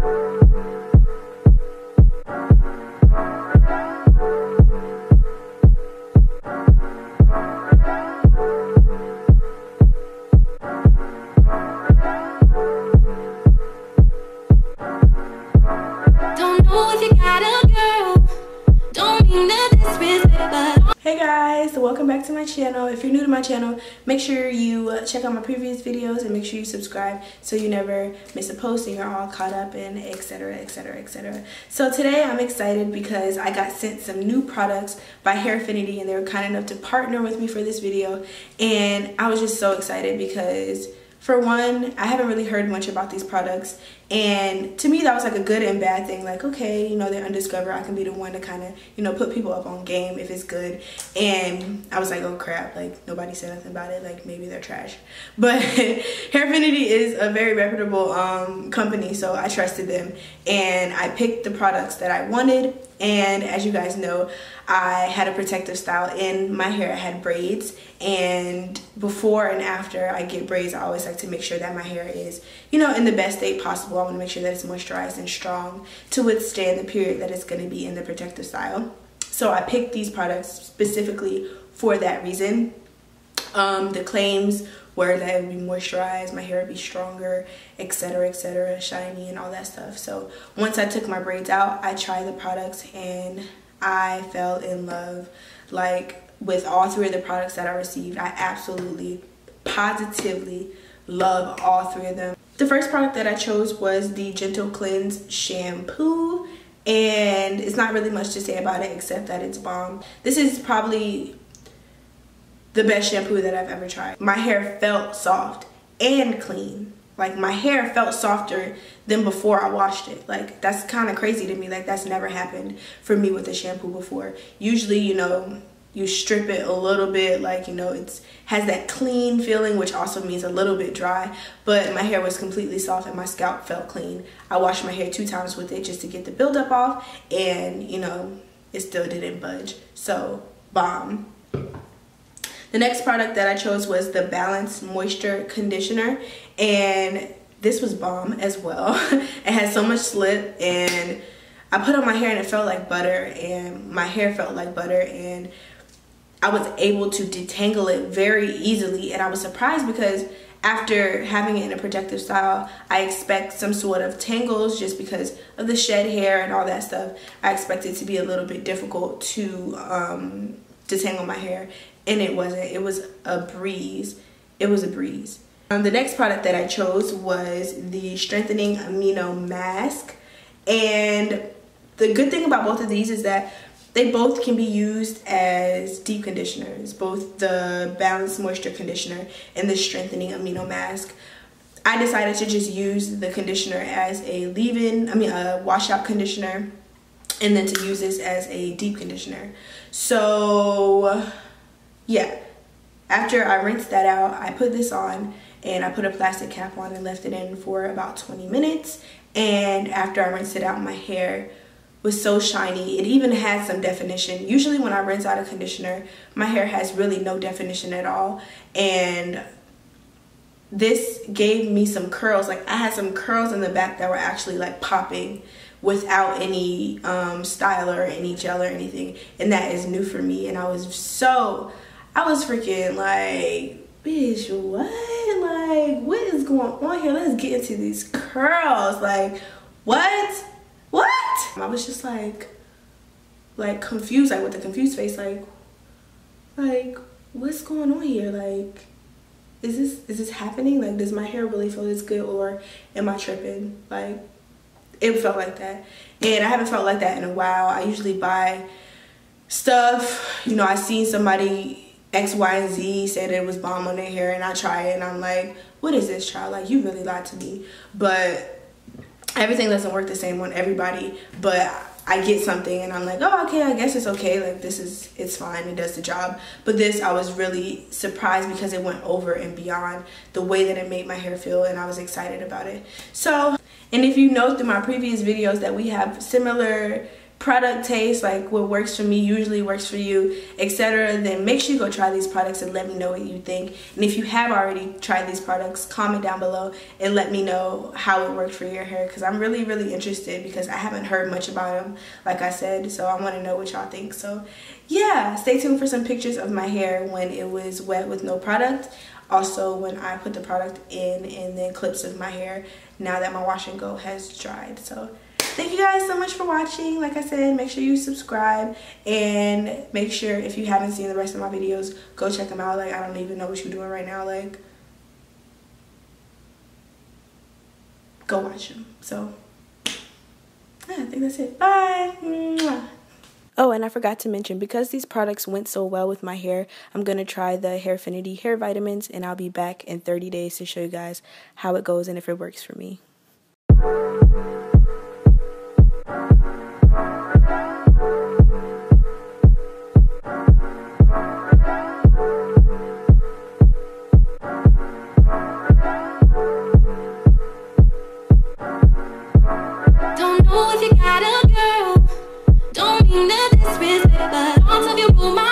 welcome back to my channel. If you're new to my channel make sure you uh, check out my previous videos and make sure you subscribe so you never miss a post and you're all caught up in etc etc etc so today i'm excited because i got sent some new products by Hairfinity and they were kind enough to partner with me for this video. And i was just so excited because for one, I haven't really heard much about these products. And to me, that was like a good and bad thing. Like, okay, you know, they're undiscovered. I can be the one to kind of, you know, put people up on game if it's good. And I was like, oh crap, like nobody said nothing about it. Like maybe they're trash. But Hairfinity is a very reputable um, company, so I trusted them. And I picked the products that I wanted and as you guys know I had a protective style in my hair. I had braids. And before and after I get braids I always like to make sure that my hair is you know in the best state possible. I want to make sure that it's moisturized and strong to withstand the period that it's going to be in the protective style. So I picked these products specifically for that reason. Um, the claims were that would be moisturized, my hair would be stronger, etc, etc, shiny and all that stuff. So once I took my braids out, I tried the products and I fell in love. Like with all three of the products that I received, I absolutely, positively love all three of them. The first product that I chose was the Gentle Cleanse Shampoo and it's not really much to say about it except that it's bomb. This is probably the best shampoo that I've ever tried. My hair felt soft and clean. Like my hair felt softer than before I washed it. Like that's kind of crazy to me. Like that's never happened for me with a shampoo before. Usually, you know, you strip it a little bit like you know it's has that clean feeling which also means a little bit dry but my hair was completely soft and my scalp felt clean i washed my hair two times with it just to get the buildup off and you know it still didn't budge so bomb the next product that I chose was the Balance Moisture Conditioner and this was bomb as well. it had so much slip and I put on my hair and it felt like butter and my hair felt like butter and I was able to detangle it very easily and I was surprised because after having it in a protective style, I expect some sort of tangles just because of the shed hair and all that stuff. I expect it to be a little bit difficult to um, detangle my hair and it wasn't. It was a breeze. It was a breeze. Um, the next product that I chose was the Strengthening Amino Mask. And the good thing about both of these is that they both can be used as deep conditioners, both the Balanced Moisture Conditioner and the Strengthening Amino Mask. I decided to just use the conditioner as a leave-in, I mean a washout conditioner, and then to use this as a deep conditioner. So yeah, after I rinsed that out, I put this on and I put a plastic cap on and left it in for about 20 minutes. And after I rinsed it out, my hair was so shiny. It even had some definition. Usually when I rinse out a conditioner, my hair has really no definition at all. And this gave me some curls. Like I had some curls in the back that were actually like popping without any um, styler or any gel or anything. And that is new for me. And I was so I was freaking like, bitch, what? Like, what is going on here? Let's get into these curls. Like, what? What? I was just like, like confused, like with a confused face, like, like, what's going on here? Like, is this is this happening? Like, does my hair really feel this good, or am I tripping? Like, it felt like that, and I haven't felt like that in a while. I usually buy stuff. You know, I seen somebody X, Y, and Z said it was bomb on their hair and I try it and I'm like, what is this child? Like you really lied to me. But everything doesn't work the same on everybody. But I get something and I'm like, oh, okay, I guess it's okay. Like this is, it's fine. It does the job. But this, I was really surprised because it went over and beyond the way that it made my hair feel and I was excited about it. So, and if you know through my previous videos that we have similar product taste, like what works for me usually works for you, etc., then make sure you go try these products and let me know what you think. And if you have already tried these products, comment down below and let me know how it worked for your hair because I'm really, really interested because I haven't heard much about them, like I said, so I want to know what y'all think. So yeah, stay tuned for some pictures of my hair when it was wet with no product. Also, when I put the product in and then clips of my hair now that my wash and go has dried. So thank you guys so much for watching. Like i said make sure you subscribe. And make sure if you haven't seen the rest of my videos go check them out. Like i don't even know what you're doing right now. Like go watch them. So yeah, i think that's it. Bye. Oh, and I forgot to mention, because these products went so well with my hair, I'm going to try the Hairfinity hair vitamins, and I'll be back in 30 days to show you guys how it goes and if it works for me. Visions of you